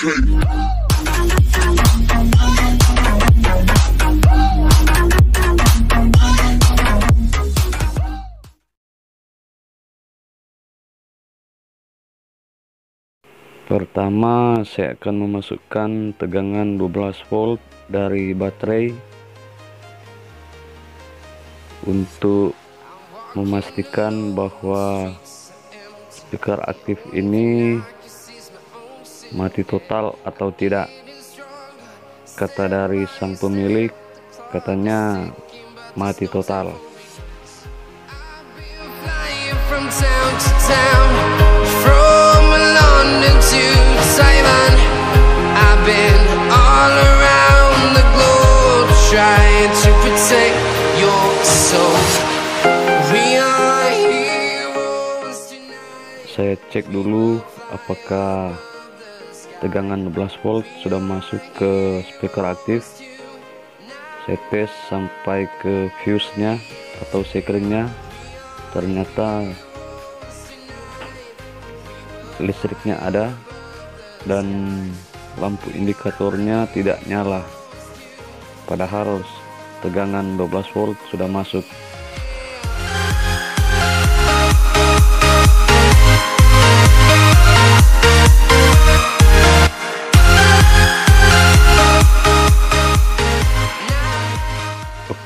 Pertama, saya akan memasukkan tegangan 12 volt dari baterai untuk memastikan bahwa speaker aktif ini mati total atau tidak. Kata dari sang pemilik, katanya mati total. Saya cek dulu apakah tegangan 12 volt sudah masuk ke speaker aktif. Saya tes sampai ke fuse-nya atau sekringnya. Ternyata listriknya ada dan lampu indikatornya tidak nyala. Padahal tegangan 12 volt sudah masuk.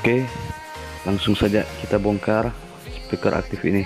Oke, langsung saja kita bongkar speaker aktif ini.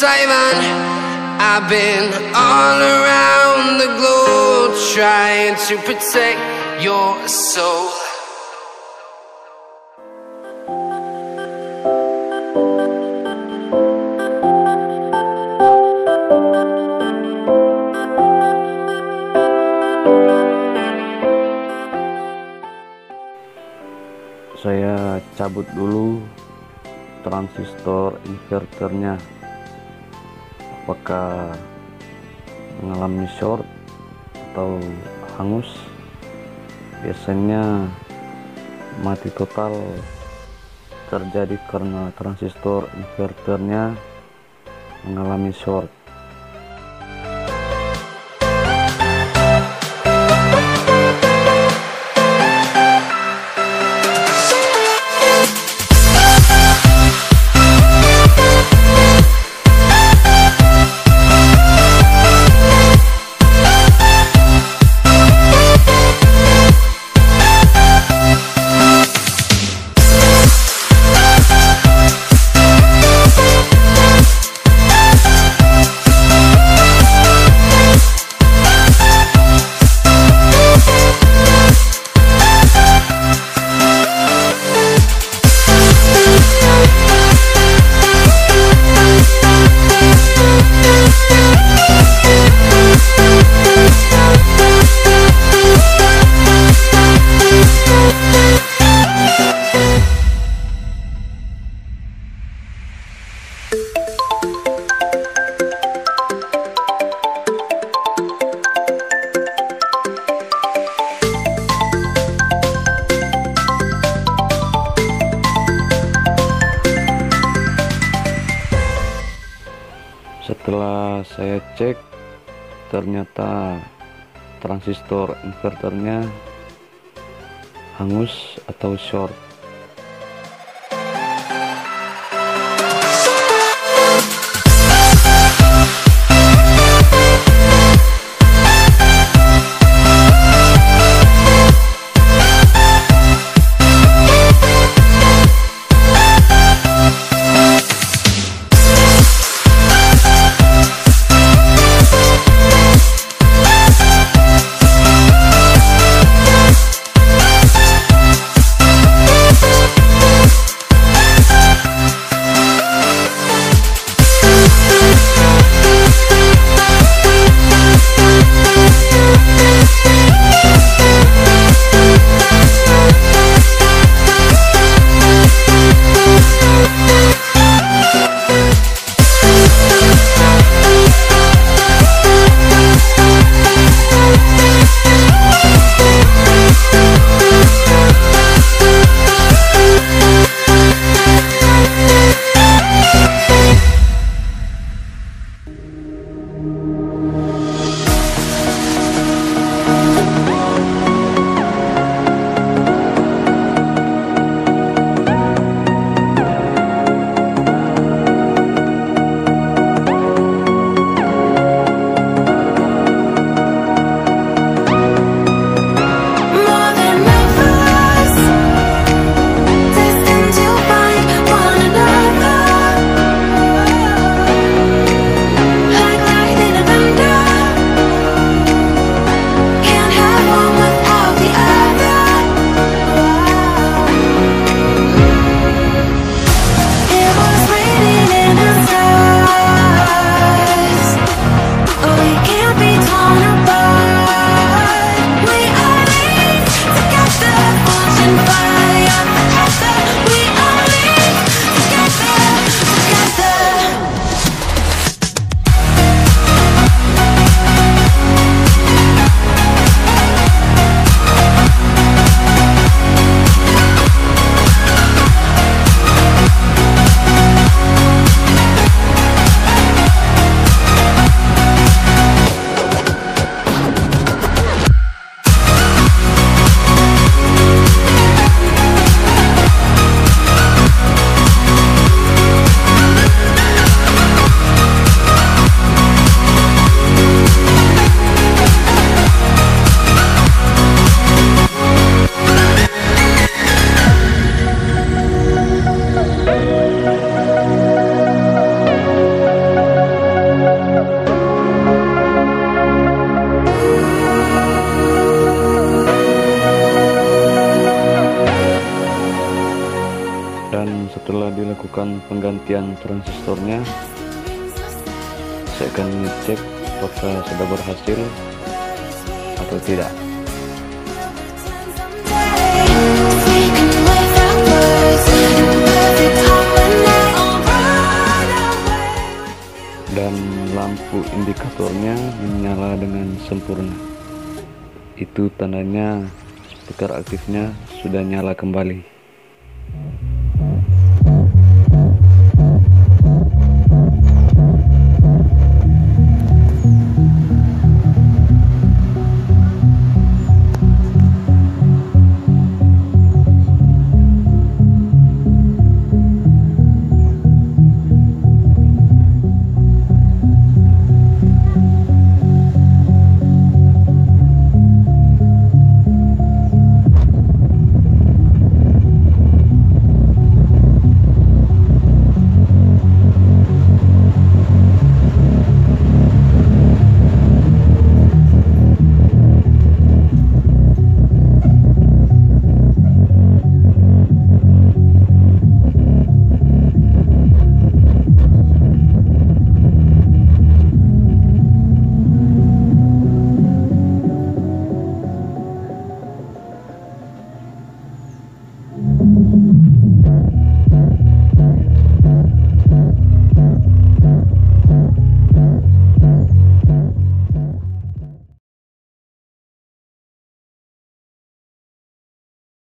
Taiwan. I've been all around the globe trying to protect your soul. saya cabut dulu transistor inverternya apakah mengalami short atau hangus? Biasanya mati total terjadi karena transistor inverternya mengalami short setelah saya cek ternyata transistor inverternya hangus atau short penggantian transistornya. Saya akan ngecek apakah sudah berhasil atau tidak. Dan lampu indikatornya menyala dengan sempurna. Itu tandanya speaker aktifnya sudah nyala kembali